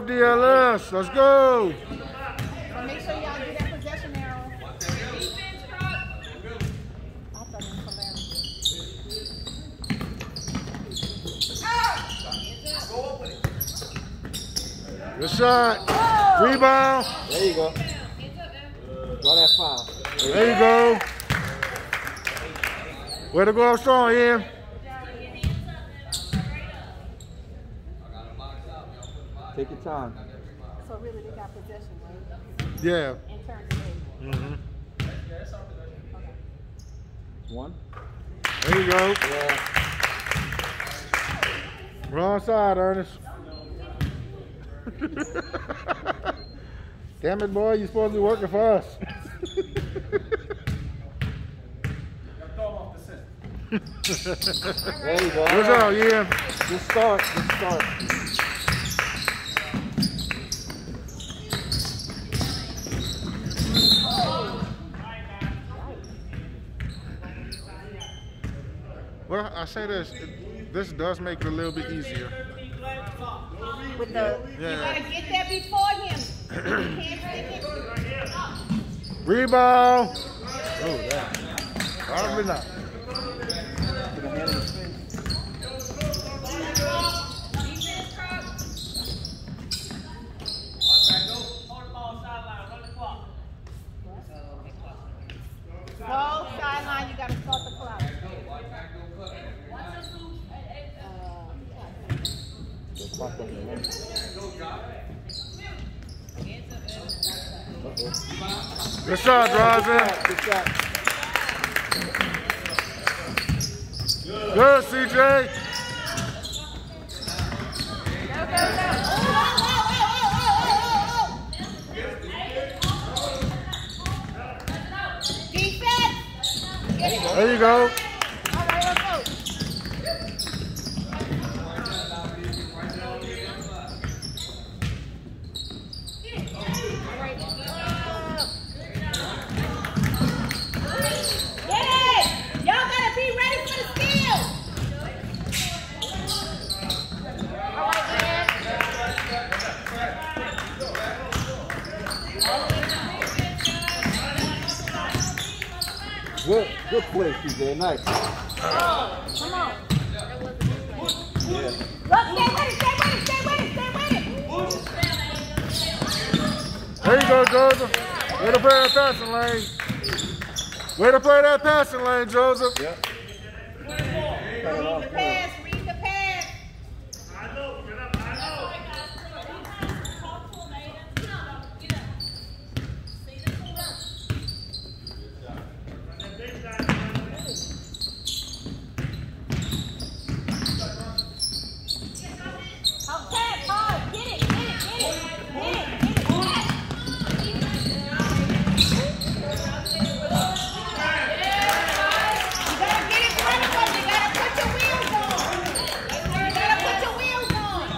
FDLS. Let's go. Make sure y'all do that possession arrow. I thought it was hilarious. Good shot. Rebound. There you go. Draw that foul. There you go. Way to go up strong, Ian. Take time. So really, they got possession, right? Yeah. In terms of age. hmm One. There you go. Yeah. Wrong side, Ernest. Damn it, boy. You're supposed to be working for us. There you go. Good job, Ian. Good start. Good start. I say this. This does make it a little bit easier. With the, Yeah. you gotta get there before him. You can't stick it. Rebound. Oh, that. Probably not. Put a hand in his face. Go sideline, you gotta start the clock. Just pop up the rim. Uh-oh. Good shot, Drazen. Good shot. It. There you go. All right, let's go. Get it! Y'all gotta be ready for the steal! All right, man. Good. Good play, CJ. Nice. Come on. Yeah. Look, stay with it, stay with it, stay with it, stay with it. There you go, Joseph. Way to play that passing lane. Way to play that passing lane, Joseph. Yep. Cut it Read off the good. pass, read the pass. Oh, pass, hard. Get it, get it, get it. Get it, get it, pass. You gotta get in front of them. You gotta put your wheels on. You gotta put your wheels on.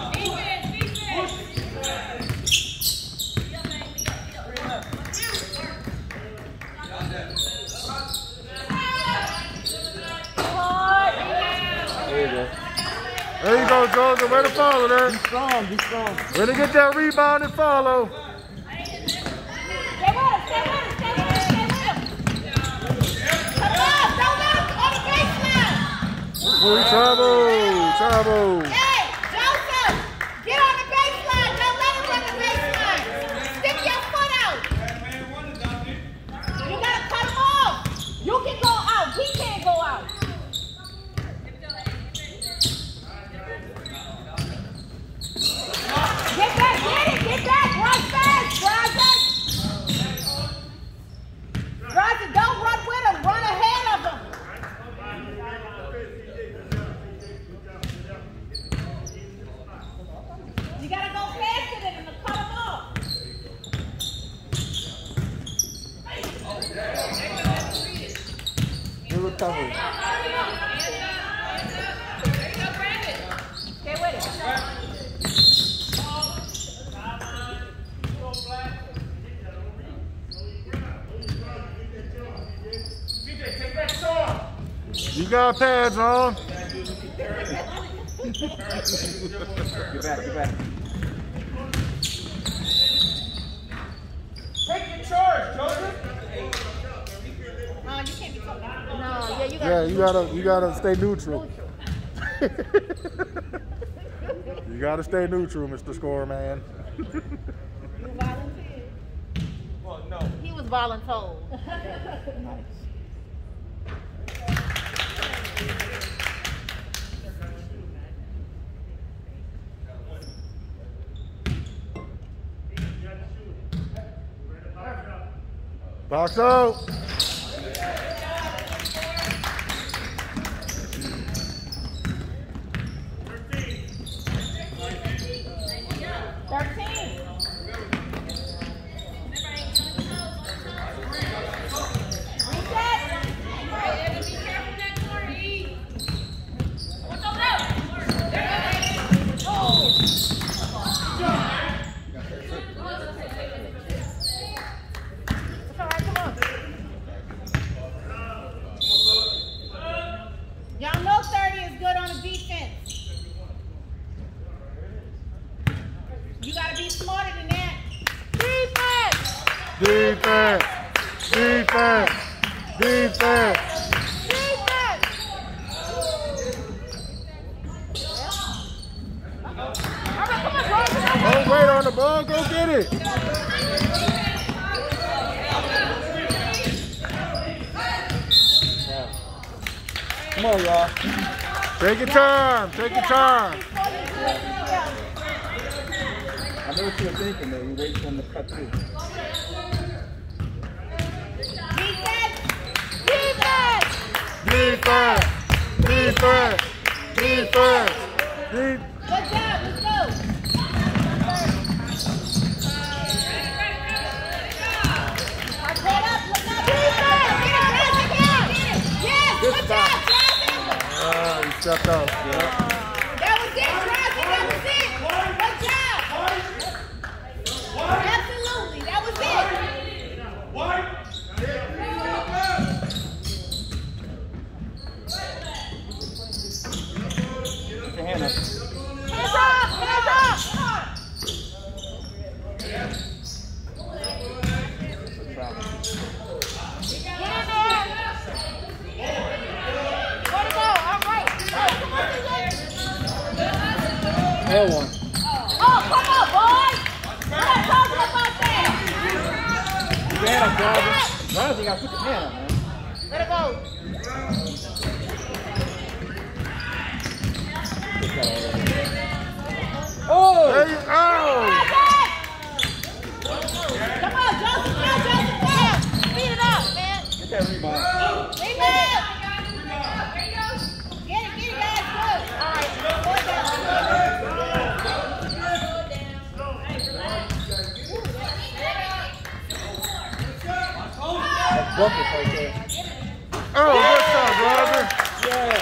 Hard. There you go. There you go, Joseph. Way to Be strong. Be strong. Way to get that rebound and follow. Stay with him, stay with him, stay with him, stay with him. Come on, don't let him on the baseline. Oh, travel, travel. Hey, Joseph, get on the baseline. Don't let him run the baseline. Stick your foot out. You gotta cut him off. You can go out. He can't go out. Get back, get it, get back. Run fast, Bronson. Bronson, don't run with him. Run ahead of him. You gotta go faster than him to cut him off. Good recovery. Stay with it. CJ, take that saw. You got pads on. Get back, get back. Take the charge, Joseph. No, you can't be talking. No, yeah, you gotta. Yeah, you gotta you gotta stay neutral. you gotta stay neutral, Mr. Score Man. You volunteered. Well, no. He was voluntold. Box out. Thirteen. Reset. It's all right, come on. Y'all know 30 is good on the defense. You gotta be smarter than that. Defense! Defense. Defense. Defense. Defense! All right, come on, George. Don't wait on the ball. Go get it. Come on, y'all. Take your time. Take your time. I know what you were thinking, though. You waiting for him to cut through. Defense! Defense! Defense. Defense. Defense. Defense. Good job, let's go. Mark that up, look up. Defense! Get it, Jonathan, get it. Yes, Good good stop. job, Jonathan. Ah, he stepped out. Yeah. That was it, Jonathan, that was it. Good job. Absolutely, that was it. Put your hand up. Hands up, hands up. Good try. Get in there. Way to go, all right. Oh, come on, DJ. Hell one. Oh, come on, boys. We're not talking about that. Put your hand up, Jonathan. Jonathan, you gotta put your hand up, man. Let it go. Oh! There you oh. Come on, Joseph, now, Joseph, now. Speed it up, man. Get that rebound. Rebound. Get it, get it, guys. Good. All right, four down. That's bucket right there. Oh, good shot, Roger. Yeah.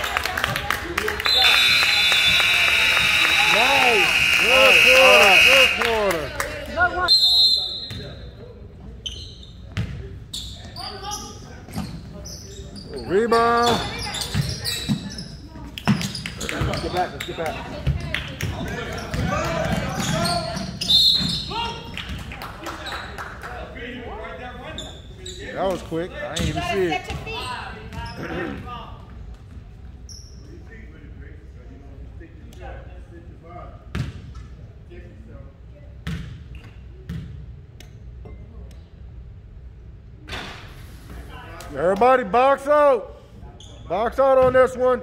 Nice. Good quarter. Good quarter. Rebound. Get back, let's get back. That was quick. I ain't even see it. Everybody box out. Box out on this one.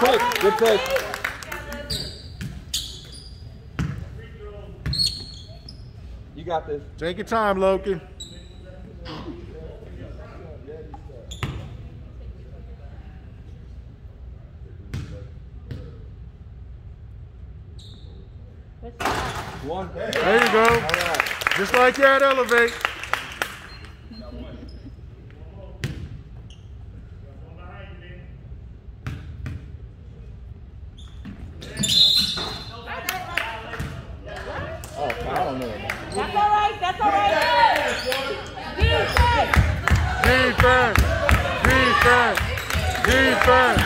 Good play, good play. You got this. Take your time, Loki. One. There you go. All right. Just like that, elevate. Oh, I don't know. That's all right. That's all right. Defense. Defense. Defense. Defense.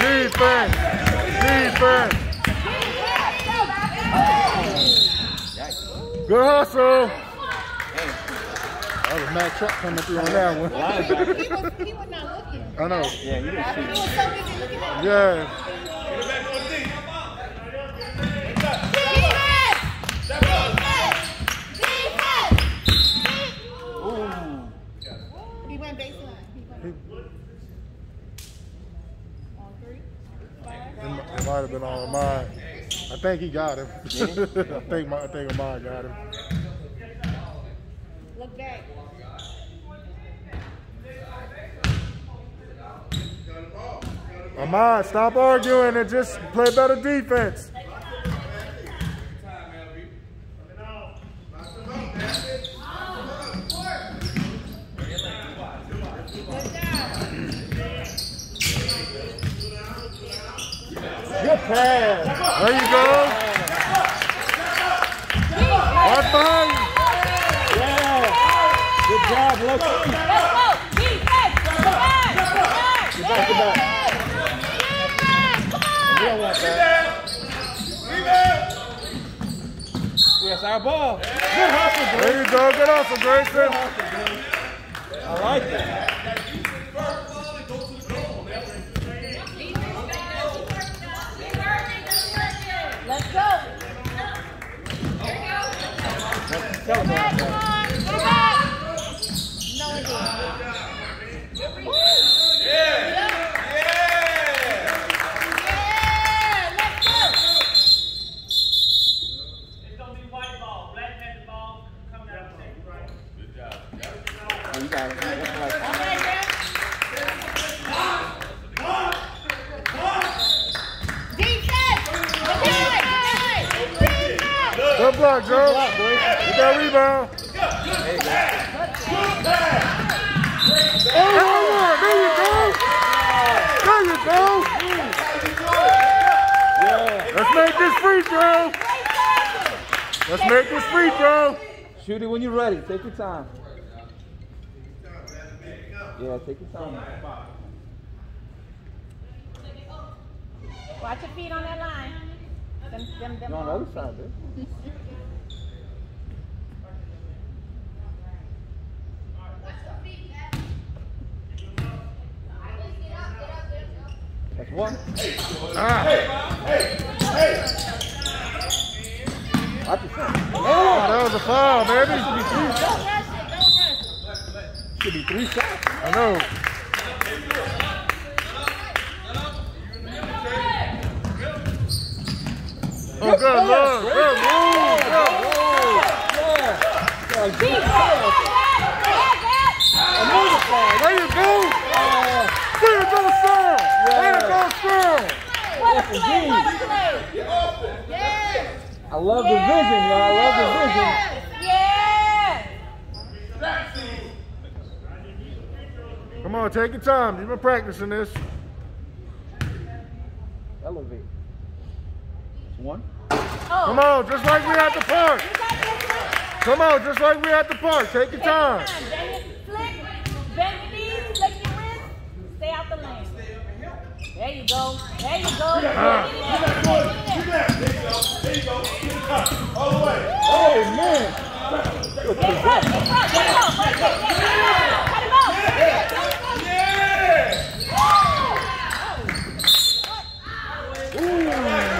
Defense. Defense. Good hustle. That was Mack Truck coming through on that one. Linebacker. He was, he was not looking. I know. Yeah, you didn't He see. was so busy looking at Yeah. He went baseline. He went on three, five. It it might have been on mine. I think he got him. I think my, I think mine got him. Look back. Ahmad, stop arguing and just play better defense. Good pass. There you go. Watch behind. Yeah. Good job, Lucky. Let's go. Defense. Come on. Come on. Get back to back. Defense. Come We on. don't want that. Yes, our ball. Good hustle, There you go. Good hustle, Grayson. I like it. Let's go. Tell Come them on. about Come that. on. Come on. No, it didn't. Yeah. Let's go. It's gonna be white ball, black net ball, coming out of the Oh, you got it. That's right. All right, man. Defense. Good night. Good night. Defense. Good block, Joe. Block, boy. Get that rebound. There you go. Oh, there you go. There you go. Yeah. Let's make this free throw. Let's make this free throw. Shoot it when you're ready. Take your time. Yeah, take your time. Watch your feet on that line. Them, them, them You're on the other side, dude. That's one. Ah, Watch yourself. oh, that was a foul, baby. Don't rush it. Don't rush it. Should be three shots. I know. Oh, good love. Good move. Good move. Yeah. Defense. Another foul. There you go. Way to go, Storm. Way to go, Storm. What a play. What a play. Yes. I love the vision, y'all. I love the vision. Yes. Come on, take your time. You've been practicing this. Elevate. It's one. Come on, just like we at the park. Come on, just like we at the park. Take your time. Bend your flick, bend your knees, flick your wrist, stay out the lane. There you go. There you go. Ah. Oh, man. Get front, get front, get him off, right there, yeah, cut him off. Defense.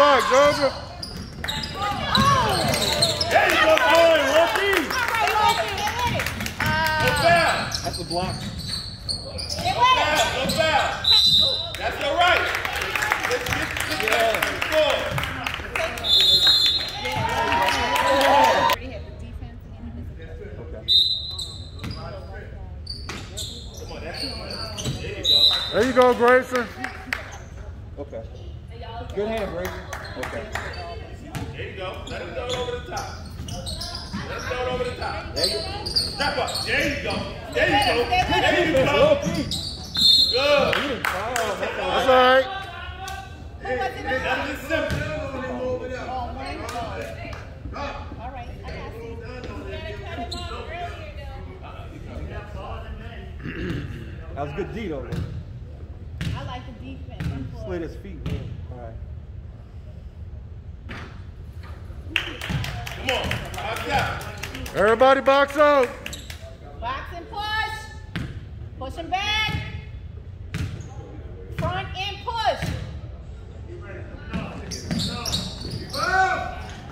Joseph. There you go, boy. Rookie. That's a block. No foul. That's all right. Let's. There you go, Grayson. Okay. Good hand, Grayson. Okay. There you go. Let him throw it over the top. Let him throw it over the top. There you Step up. There you go. There you go. There you go. go. Low key. Good. He didn't foul. That's right. all right. That's simple. All right, I got you. That was good D though. man. I like the defense. I'm Slid his feet. man. All right. Come on. Box out. Everybody box out. Box and push. Push him back. Front and push.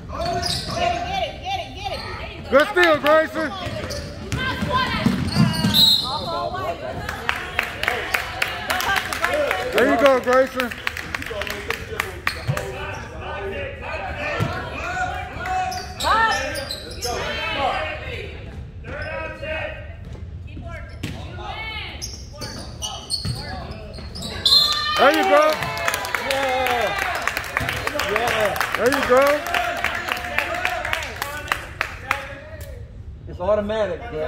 Get it, get it, get it, get it. Go. Good steal, Grayson. Uh, there you go, Grayson. There you go. Yeah. Yeah. There you go. It's automatic, bro.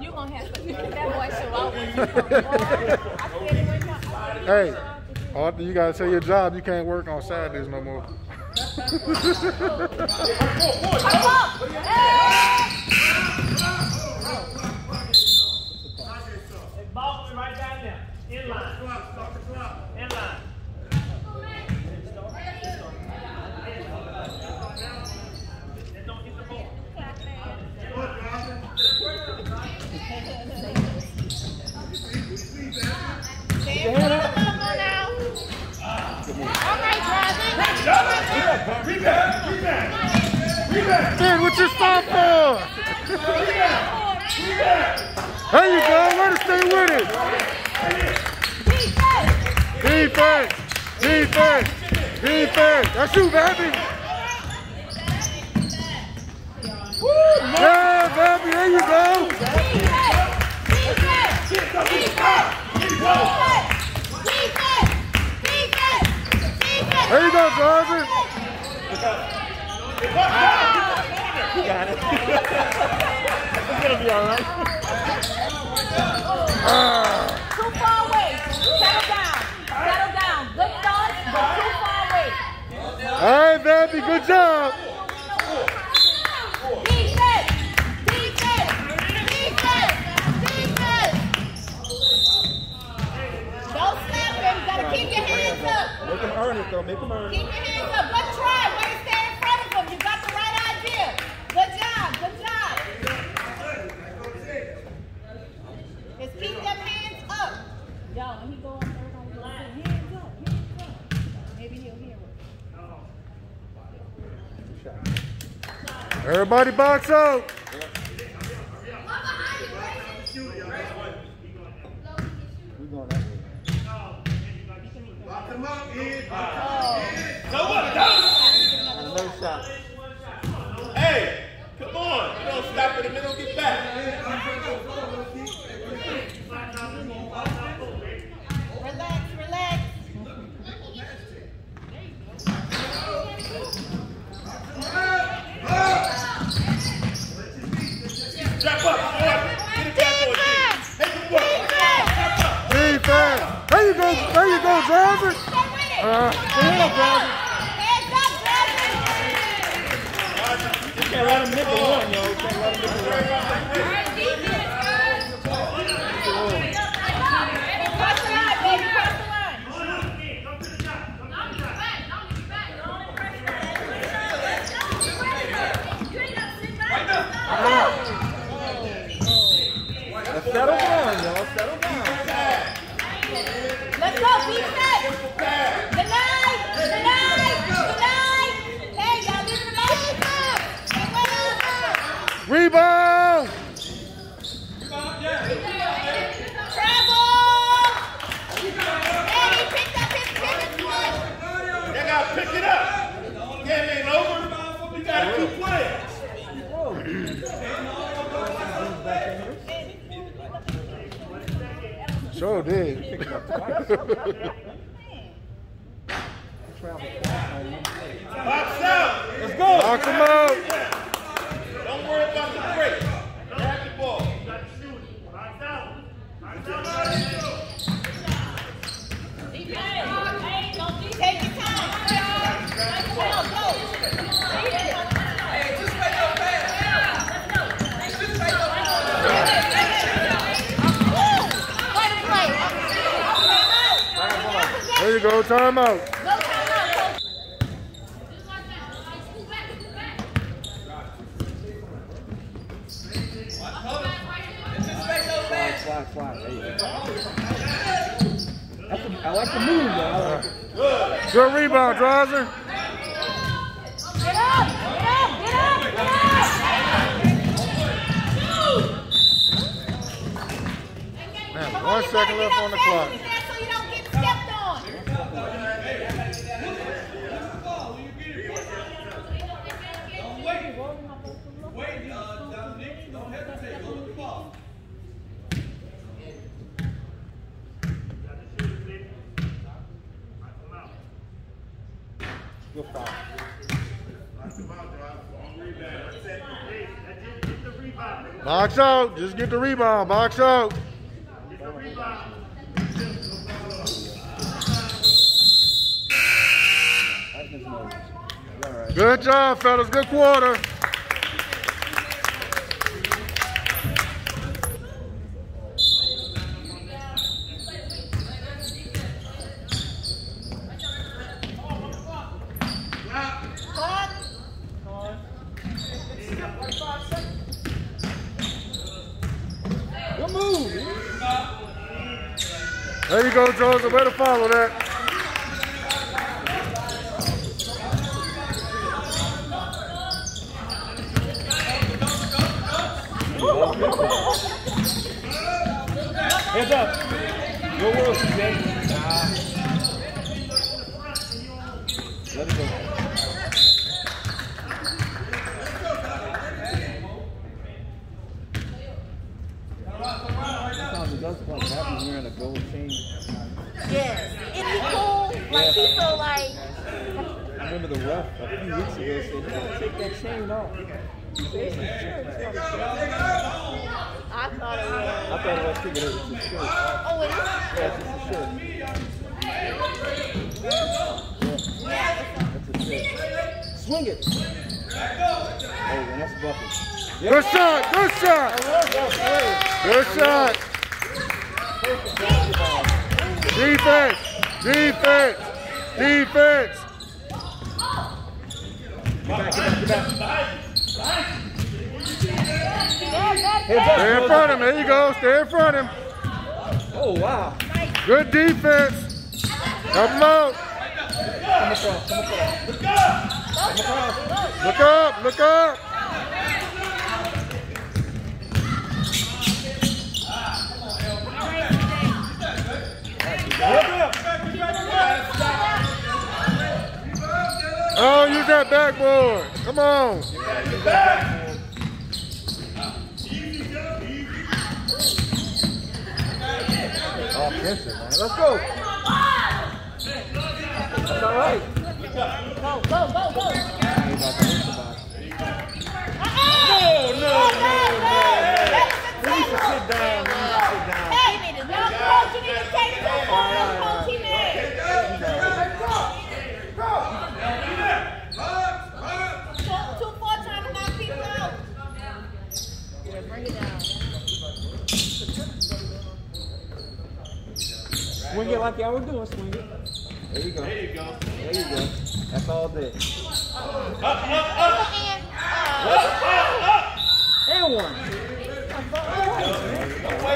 You gonna have to that boy show out when you come. I said it when you Hey, Arthur, you gotta tell your job. You can't work on Saturdays no more. Hey, ball coming right down there. In line. In line. Just don't hit the ball. Stand up, come on now. All right, Drazen. Dude, what you stop for? There you go. Let us stay with it. Defense. Defense. Defense. That's you, baby. Yeah, baby. There you go. There you go, Jarvis. You got it. it's gonna be all right. Too far away. Settle down. Settle down. Good start, but too far away. All right, baby. Good job. Him earn it though. Make him earn Keep it. your hands up. Good try. Way to stay in front of him. You got the right idea. Good job. Good job. Just keep them hands up. Yo, when he go up, everybody go, hands up, hands up. Maybe he'll hear it. Everybody box out. We going that way. So what? Go. Another shot. Hey, come on. You don't stop in the middle. Get back. Relax, relax. Jersey. Stay with it. Uh, Heads up, Jersey. You can't let him nick a one, yo. You can't let him nick a one. Cross the line, baby. Cross the line. Come to the top. Come to the top. Let's settle down, yo. Settle down. Let's go, defense. Deny, deny, deny. Hey, y'all listen to me. Stay with us. rebound. Travel. Hey, he picked up his pivot foot. They gotta pick it up. Game ain't over. You gotta keep playing. Sure did. Box out. Let's go. Knock him out. Don't worry about the break. Grab the ball. Box out. Box out. Take your time. Go, go. Woo! Way to play. Timeout. No like the move, though. Good rebound, Dreiser. Get up! Get up! Get up! Get up! Man, one second left on the clock. So you don't get stepped on. Good foul. Hey, that's it. Get the rebound. Box out. Just get the rebound. Box out. The. Good job, fellas. Good quarter. Good move. There you go, Joseph. Way to follow that. Heads up. Go Wilson, Jay. Nah. Let it go. Sometimes it does feel like Happy's wearing a gold chain. Yes. Isn't he cool? Like he feel like. I remember the ref a few weeks ago said, you gotta take that chain off. He said, "It's a shirt, it's not a chain." I thought it was. I thought it was too, it was. Oh, it is. Yeah, it's a shirt. Swing it. That's bucket. Good shot. Good shot. Good shot. Defense. Defense. Defense. Get back, get back, get back. Stay in front of him. There you go. Stay in front of him. Oh, wow. Good defense. Help him out. Come across, come across. Come across. Look up. Look up. Heads up. Oh, use that backboard. Come on. Offensive, man. Let's go. That's all right. Go, go, go, go. To. No, no, no, no. You need to sit down. You need to sit down. Hey, you to, no, coach, you need to take two photos, coach, Swing it like y'all were doing, swing it. There you go. There you go. There you go. That's all day. Up, up, up. Up, up, up. And one.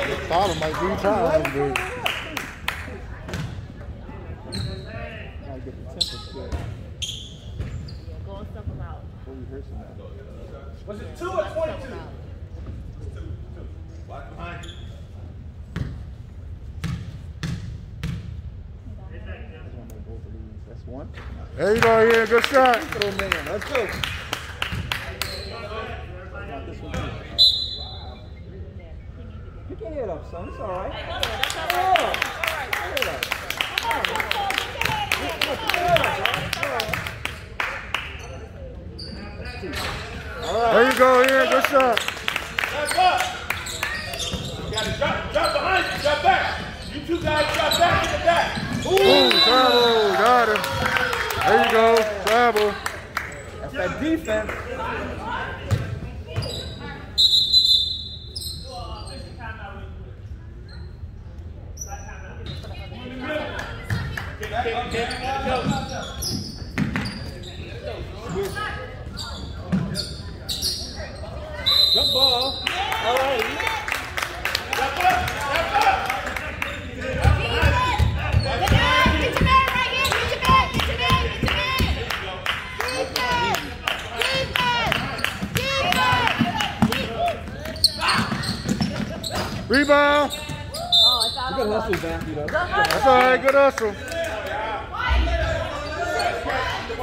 The problem might be time, dude. Out. before you hurt somebody. Was it two or 22? Watch behind you. That's one of both of these. That's one. There you go, here. Good shot. Throw man. Let's go. Not this one. too. Pick your head up, son. It's all right. Pick your head up. Pick your head up. There go, here. Good shot. Back up. You gotta drop, drop behind you, drop back. You two guys drop back in the back. Ooh, travel. Got him. There you go. Travel. That's that defense. Good ball. All right. Drop up, drop up. Get your man, get your man right here. Get your man, get your man, get your man. Defense, defense, defense. Rebound. Oh, it's out You on hustle, Matthew, though. That's all right. Good hustle.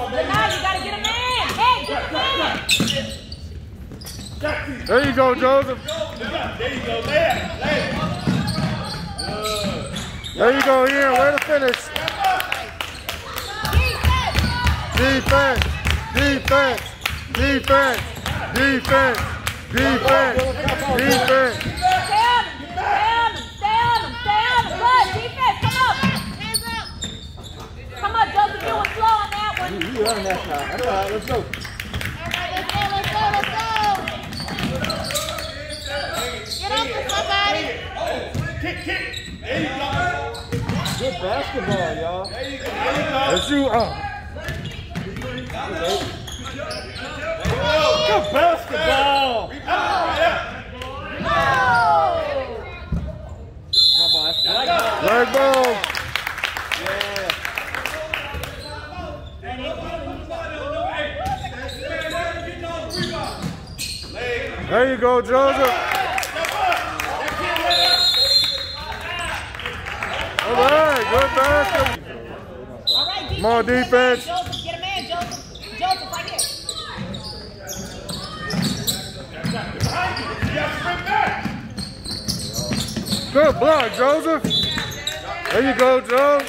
Now you gotta get a man. Hey, get a man. There you go, Joseph. There you go, there, there. There you go, here. Way to finish. Defense. Defense. Defense. Defense. Defense. Defense. Defense. Stay on him. Stay on him. Stay on him. Stay on him. Good defense. Come. Hands up. Come on, Joseph. You were slow on that one. You, you earned that shot. That's all right. Let's go. Let's go, let's go, let's go. Get up with somebody. Kick, kick. There you go. Basketball, y'all. Uh. There you go, there. Let's shoot. Oh. Good basketball. My boy. I like that. Leg ball. Yeah. There you go, Joseph. All right, good basket. All right, defense. Come on, Get a man, defense. Joseph, get a man, Joseph. Joseph, right here. You gotta sprint back. Good block, Joseph. There you go, Joe.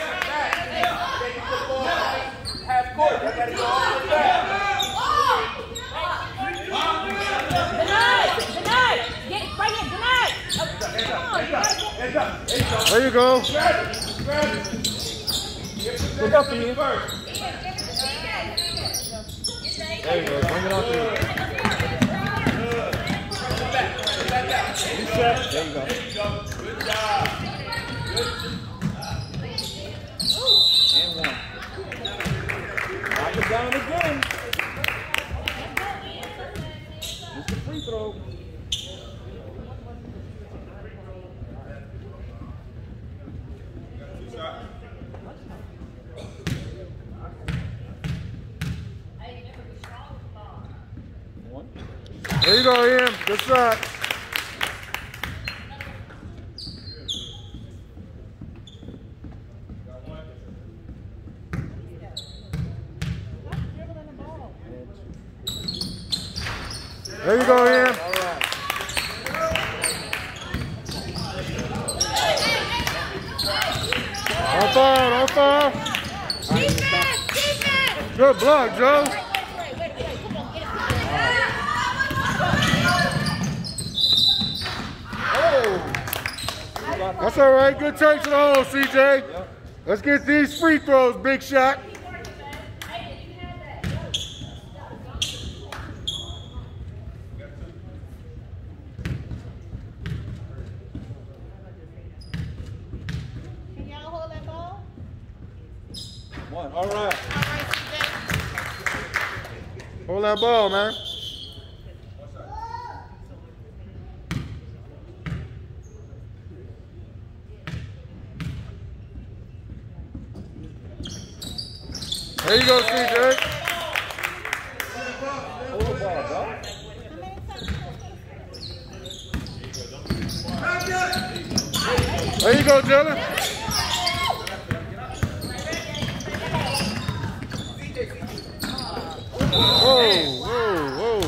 Half court, you gotta go all the way back. Deny, deny. Get it right here, deny. Oh, come on, you gotta get- Hands up, there you go. There you go. Grab it, grab it. Look up you. There you go. Bring it on through. Reset. There you go. There you go. Good job. And one. Knock it down again. It's the free throw. One. There you go, Ian. Good shot. There you go, Ian. All right. On foul, on foul. Defense, defense. Good block, Joe. Wait, wait, wait, wait, come on, get it. Oh. That's all right. Good take to the hole, CJ. Let's get these free throws, big shot. Can y'all hold that ball? One. All right. Hold that ball, man. There you go, CJ. Hold the ball, dog. There you go, Dylan. Whoa, whoa, whoa.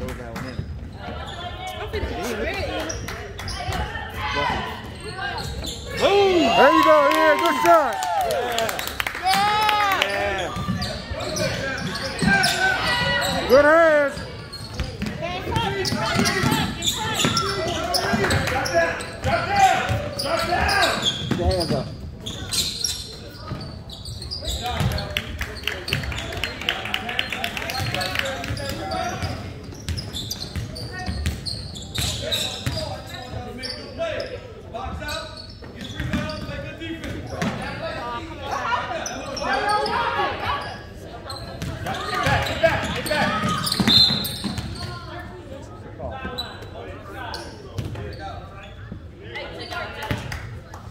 Throw that one in. There you go, Ian. Good shot. Yeah. Good hands. Get your hands up.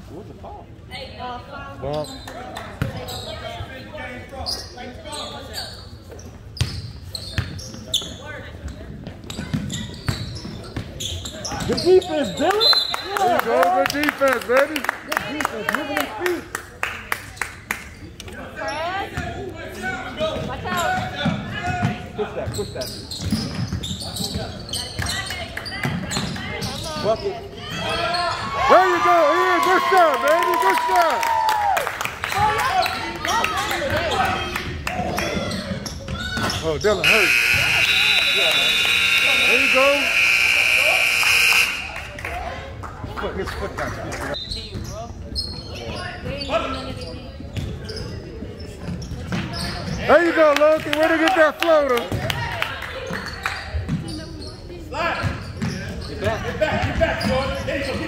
What's the foul? Bump. Good defense, Dylan. There you go. Good defense, baby. Good defense, moving his feet. Watch out. Push that, push that. Bucket. There you go, Ian. Good shot, baby. Good shot. Oh, Dylan hurt. There you go. Put his foot down. There you go, Loki. Way to get that floater. Get back, get back, Jordan. You. Get you,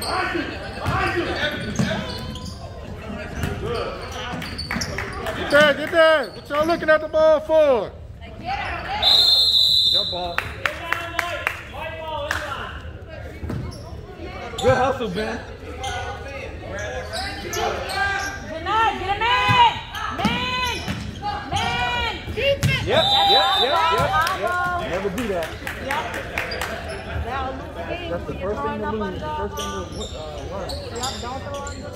behind you, behind you. Get that, get. What y'all looking at the ball for? Jump ball. White ball inline. Good hustle, Ben. Get a man! Man! Man! Defense! Yep, yep, yep, yep, yep. Never do that. Yep. That's the first thing to lose. The first thing to uh, learn. Yep, don't throw the...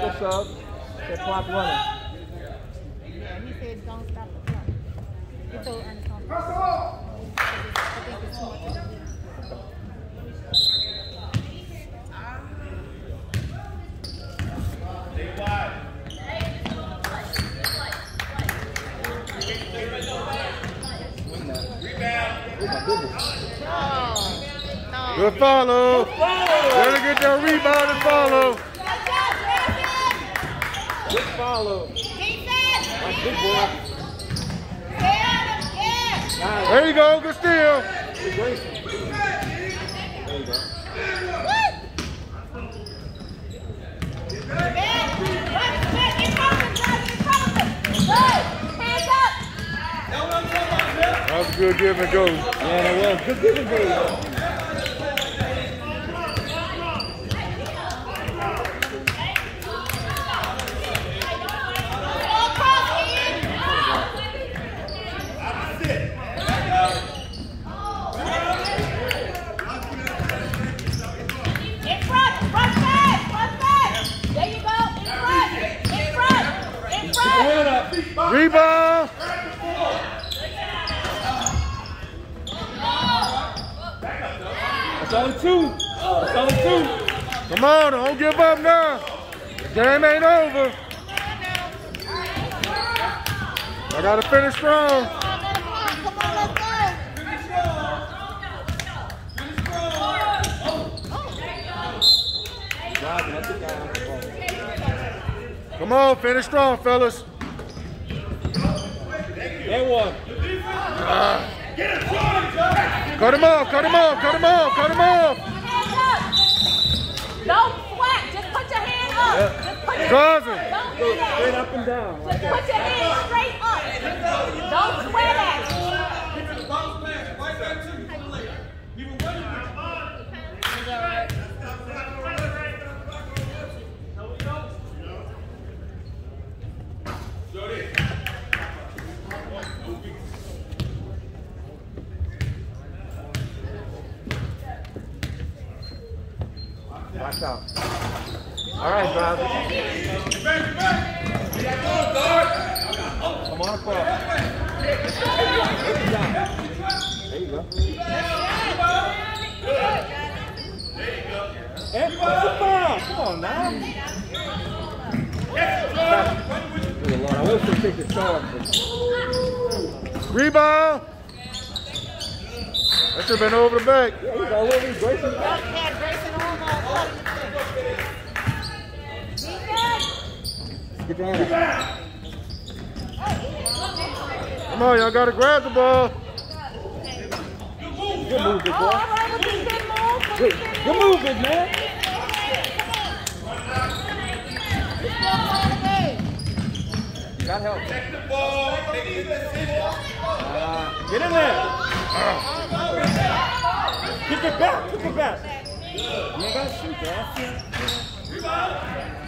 Push up. Get clock running. Yeah, he said don't stop the clock. He told Ernest on I think it's too much to do. My goodness. No. Good follow. Better get that rebound and follow. Good follow. Defense! My big boy. Stay on him, yeah! Nice. There you go. Good steal. There you go. That good give and go. Yeah, it was. Good give and go. Game ain't over. I gotta finish strong. Come on, finish strong, fellas. They won. Uh, cut him off, cut him off, cut him off, cut him off. Don't sweat, just put your hand up. Don't Go straight up and down. Put your hand straight up. Don't sweat at it. Watch out. All right, driver. Come on across. There you go. And what's the foul? Come on now. Good I wish they take the charge. Rebound. That should have been over the back. Yeah, he's all over his Grayson. Had Grayson almost. Get your hand up. Come on, y'all gotta grab the ball. Good move, big Oh, boy. all right with these big moves. with Good, good move, big man. Playing the game. Got help. Uh, get in there. Kick it back. Kick it back. You ain't got to shoot that. Auburn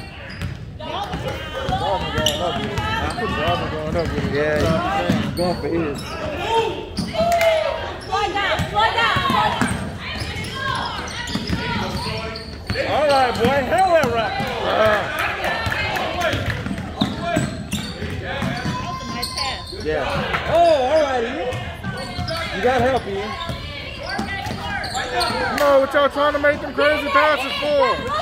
All right, boy. Hell that right. Yeah. Oh, all right, Ian. You got help, Ian. On, what y'all trying to make them crazy passes for?